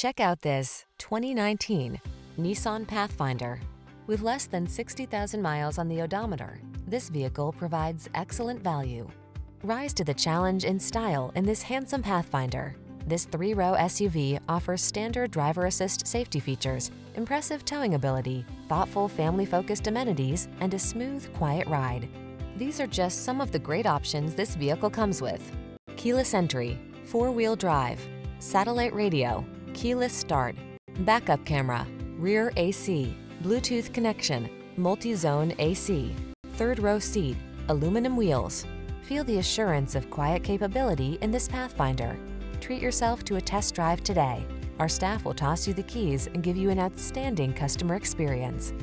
Check out this 2019 Nissan Pathfinder. With less than 60,000 miles on the odometer, this vehicle provides excellent value. Rise to the challenge in style in this handsome Pathfinder. This three-row SUV offers standard driver assist safety features, impressive towing ability, thoughtful family-focused amenities, and a smooth, quiet ride. These are just some of the great options this vehicle comes with. Keyless entry, four-wheel drive, satellite radio, keyless start, backup camera, rear AC, Bluetooth connection, multi-zone AC, third row seat, aluminum wheels. Feel the assurance of quiet capability in this Pathfinder. Treat yourself to a test drive today. Our staff will toss you the keys and give you an outstanding customer experience.